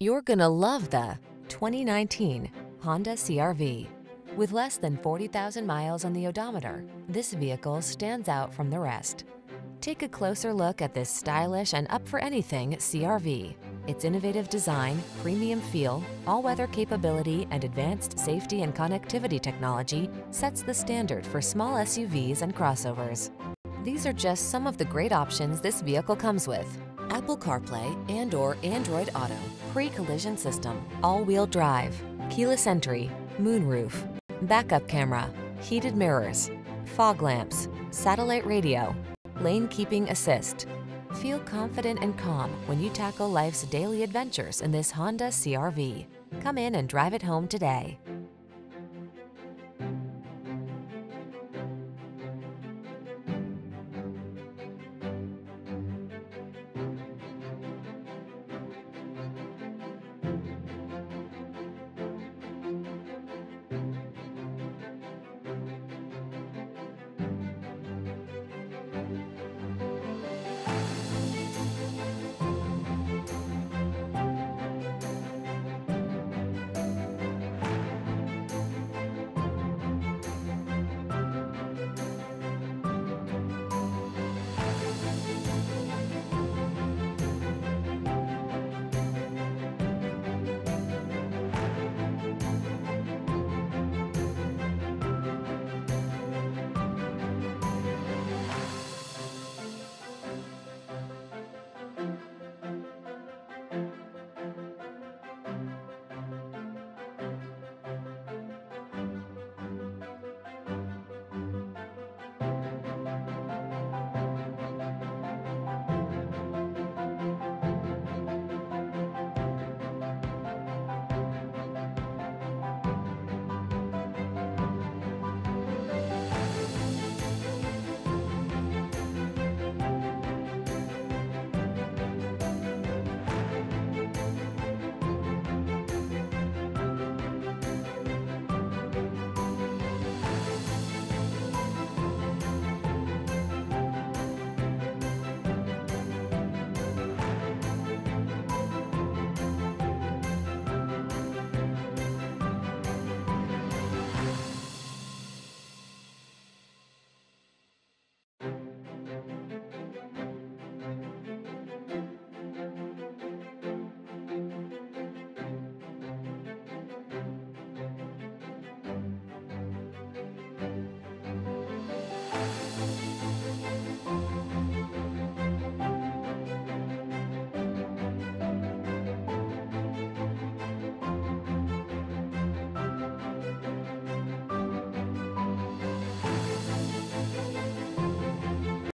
You're gonna love the 2019 Honda CRV. With less than 40,000 miles on the odometer, this vehicle stands out from the rest. Take a closer look at this stylish and up-for-anything CRV. Its innovative design, premium feel, all-weather capability, and advanced safety and connectivity technology sets the standard for small SUVs and crossovers. These are just some of the great options this vehicle comes with. Apple CarPlay and or Android Auto, pre-collision system, all-wheel drive, keyless entry, moonroof, backup camera, heated mirrors, fog lamps, satellite radio, lane keeping assist. Feel confident and calm when you tackle life's daily adventures in this Honda CRV. Come in and drive it home today.